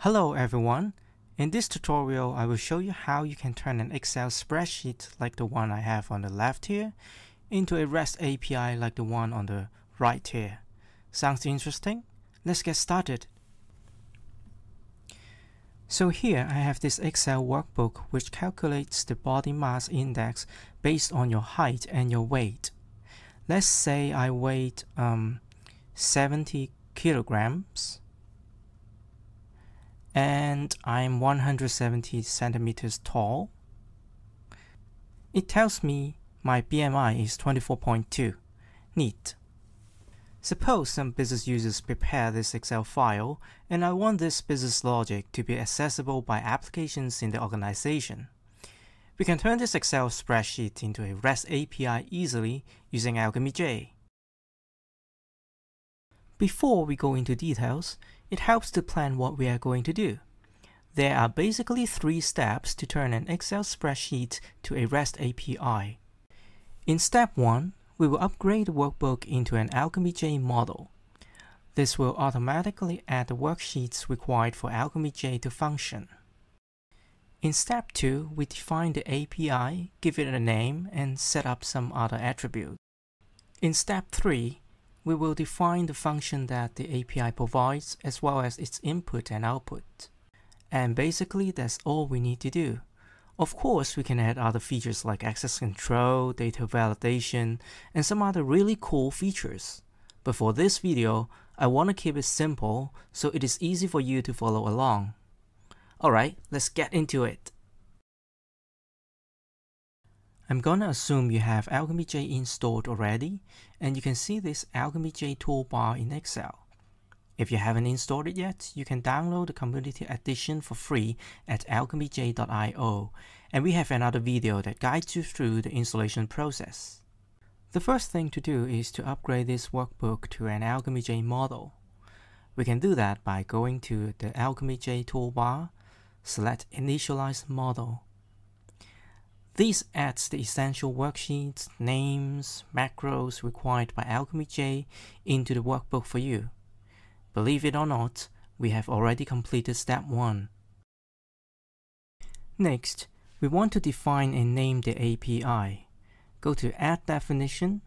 Hello everyone! In this tutorial, I will show you how you can turn an Excel spreadsheet like the one I have on the left here into a REST API like the one on the right here. Sounds interesting? Let's get started. So here I have this Excel workbook which calculates the body mass index based on your height and your weight. Let's say I weigh um, 70 kilograms and I'm 170 centimeters tall. It tells me my BMI is 24.2. Neat. Suppose some business users prepare this Excel file and I want this business logic to be accessible by applications in the organization. We can turn this Excel spreadsheet into a REST API easily using AlchemyJ. Before we go into details, it helps to plan what we are going to do. There are basically three steps to turn an Excel spreadsheet to a REST API. In step 1, we will upgrade the workbook into an AlchemyJ model. This will automatically add the worksheets required for AlchemyJ to function. In step 2, we define the API, give it a name, and set up some other attributes. In step 3, we will define the function that the API provides as well as its input and output. And basically that's all we need to do. Of course, we can add other features like access control, data validation, and some other really cool features. But for this video, I want to keep it simple so it is easy for you to follow along. Alright, let's get into it. I'm gonna assume you have AlchemyJ installed already, and you can see this AlchemyJ toolbar in Excel. If you haven't installed it yet, you can download the Community Edition for free at alchemyj.io, and we have another video that guides you through the installation process. The first thing to do is to upgrade this workbook to an AlchemyJ model. We can do that by going to the AlchemyJ toolbar, select Initialize Model, this adds the essential worksheets, names, macros required by AlchemyJ into the workbook for you. Believe it or not, we have already completed step 1. Next, we want to define and name the API. Go to Add Definition.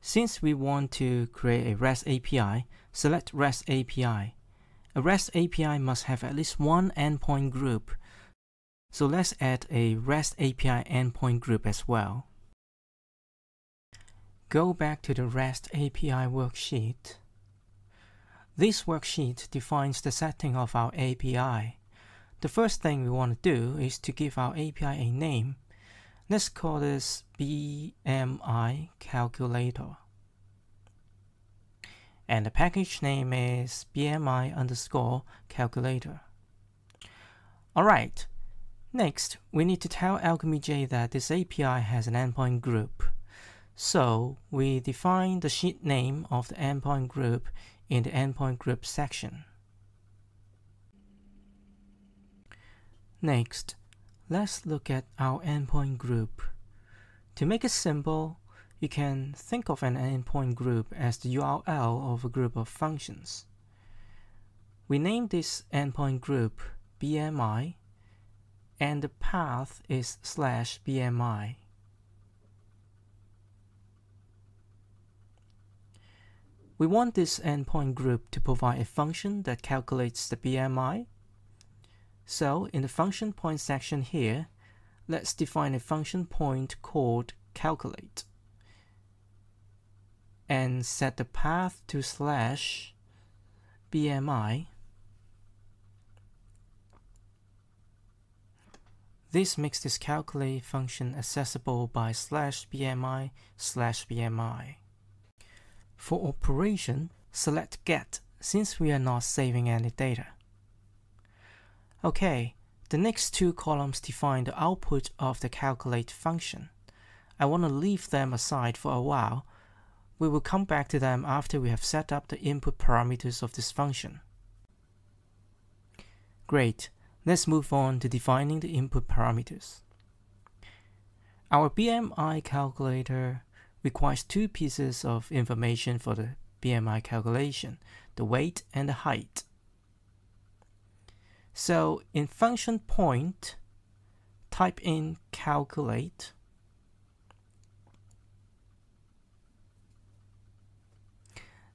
Since we want to create a REST API, select REST API. A REST API must have at least one endpoint group so let's add a REST API endpoint group as well. Go back to the REST API worksheet. This worksheet defines the setting of our API. The first thing we want to do is to give our API a name. Let's call this BMI calculator. And the package name is BMI underscore calculator. Alright, Next, we need to tell AlchemyJ that this API has an endpoint group. So we define the sheet name of the endpoint group in the endpoint group section. Next, let's look at our endpoint group. To make it simple, you can think of an endpoint group as the URL of a group of functions. We name this endpoint group BMI and the path is slash BMI. We want this endpoint group to provide a function that calculates the BMI. So in the function point section here, let's define a function point called calculate and set the path to slash BMI This makes this calculate function accessible by slash BMI slash BMI. For operation, select get since we are not saving any data. Okay, the next two columns define the output of the calculate function. I want to leave them aside for a while. We will come back to them after we have set up the input parameters of this function. Great, Let's move on to defining the input parameters. Our BMI calculator requires two pieces of information for the BMI calculation, the weight and the height. So in function point, type in calculate.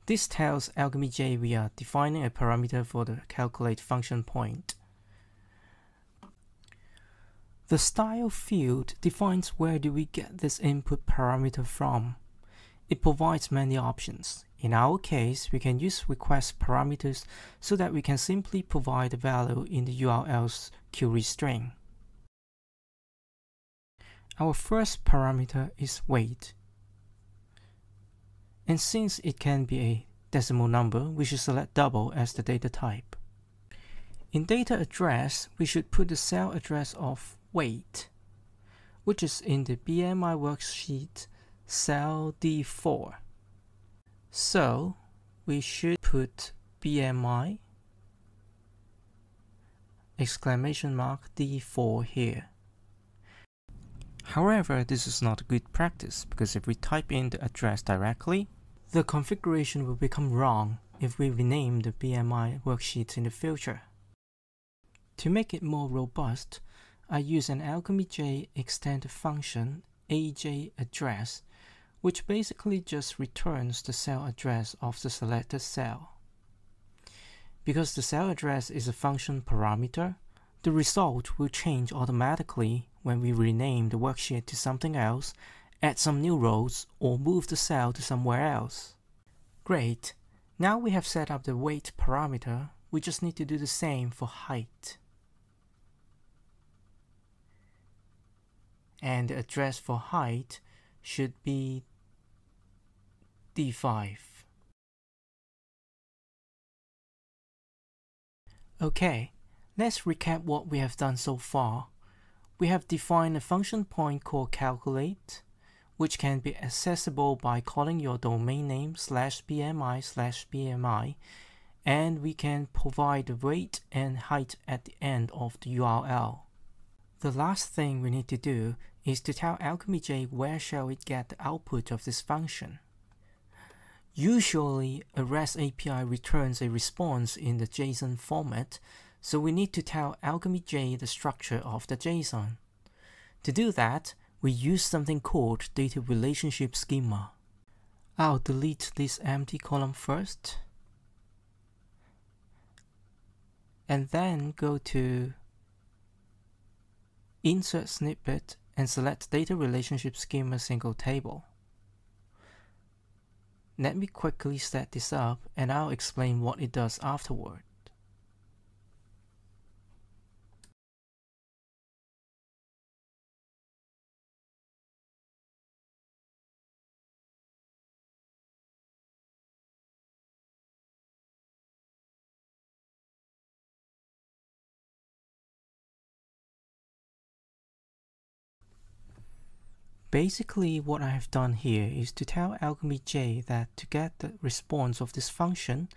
This tells AlchemyJ we are defining a parameter for the calculate function point. The style field defines where do we get this input parameter from. It provides many options. In our case, we can use request parameters so that we can simply provide the value in the URL's query string. Our first parameter is weight. And since it can be a decimal number, we should select double as the data type. In data address, we should put the cell address of weight, which is in the BMI worksheet cell D4. So we should put BMI exclamation mark D4 here. However, this is not a good practice because if we type in the address directly, the configuration will become wrong if we rename the BMI worksheet in the future. To make it more robust, I use an AlchemyJ extend function AJ address, which basically just returns the cell address of the selected cell. Because the cell address is a function parameter, the result will change automatically when we rename the worksheet to something else, add some new rows, or move the cell to somewhere else. Great, now we have set up the weight parameter, we just need to do the same for height. And the address for height should be D5. Okay, let's recap what we have done so far. We have defined a function point called calculate, which can be accessible by calling your domain name slash bmi slash bmi, and we can provide the weight and height at the end of the URL. The last thing we need to do is to tell AlchemyJ where shall it get the output of this function. Usually, a REST API returns a response in the JSON format, so we need to tell AlchemyJ the structure of the JSON. To do that, we use something called data relationship schema. I'll delete this empty column first, and then go to Insert snippet and select Data Relationship Schema Single Table. Let me quickly set this up and I'll explain what it does afterward. Basically, what I have done here is to tell AlchemyJ that to get the response of this function,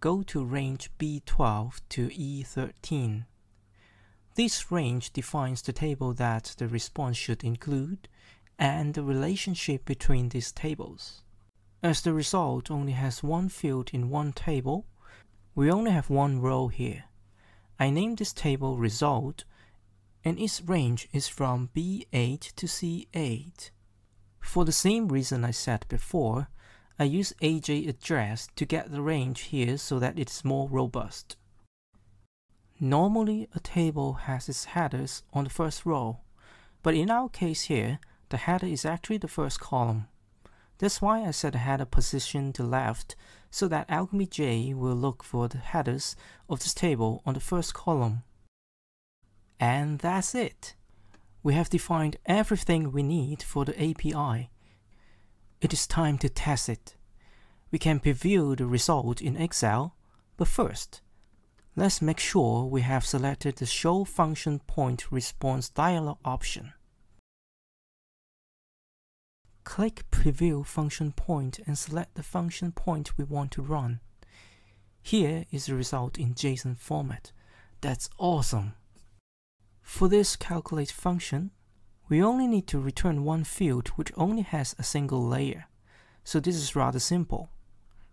go to range B12 to E13. This range defines the table that the response should include and the relationship between these tables. As the result only has one field in one table, we only have one row here. I name this table result and its range is from B8 to C8. For the same reason I said before, I use AJ address to get the range here so that it's more robust. Normally a table has its headers on the first row, but in our case here, the header is actually the first column. That's why I set the header position to left so that AlchemyJ will look for the headers of this table on the first column. And that's it. We have defined everything we need for the API. It is time to test it. We can preview the result in Excel, but first, let's make sure we have selected the Show Function Point Response dialog option. Click Preview Function Point and select the function point we want to run. Here is the result in JSON format. That's awesome! For this calculate function, we only need to return one field which only has a single layer, so this is rather simple.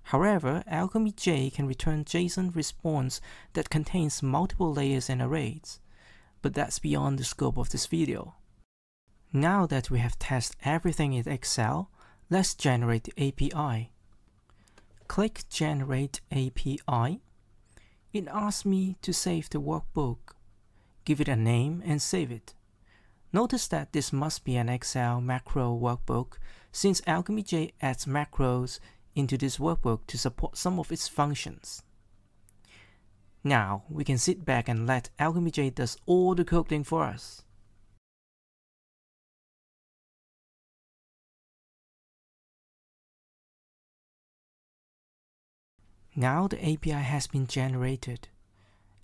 However, AlchemyJ can return JSON response that contains multiple layers and arrays, but that's beyond the scope of this video. Now that we have tested everything in Excel, let's generate the API. Click Generate API. It asks me to save the workbook. Give it a name and save it. Notice that this must be an Excel macro workbook since AlchemyJ adds macros into this workbook to support some of its functions. Now, we can sit back and let AlchemyJ does all the coding for us. Now the API has been generated.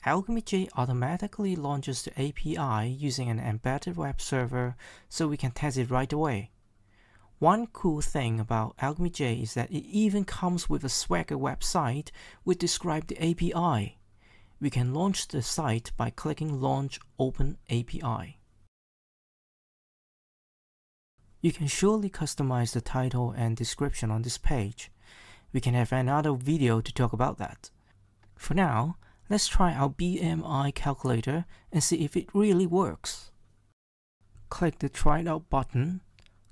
AlchemyJ automatically launches the API using an embedded web server so we can test it right away. One cool thing about AlchemyJ is that it even comes with a Swagger website which describes the API. We can launch the site by clicking Launch Open API. You can surely customize the title and description on this page we can have another video to talk about that. For now, let's try our BMI calculator and see if it really works. Click the try it out button.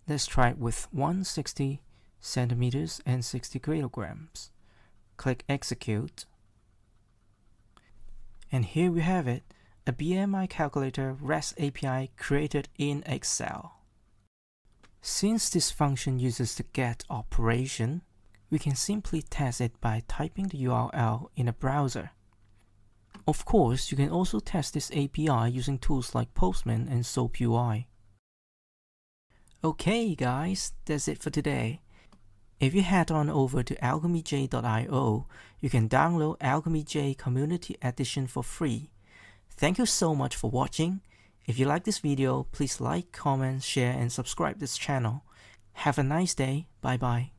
Let's try it with 160 centimeters and 60 kilograms. Click execute. And here we have it, a BMI calculator REST API created in Excel. Since this function uses the get operation, we can simply test it by typing the URL in a browser. Of course, you can also test this API using tools like Postman and SoapUI. Okay guys, that's it for today. If you head on over to alchemyj.io, you can download AlchemyJ Community Edition for free. Thank you so much for watching. If you like this video, please like, comment, share, and subscribe this channel. Have a nice day. Bye bye.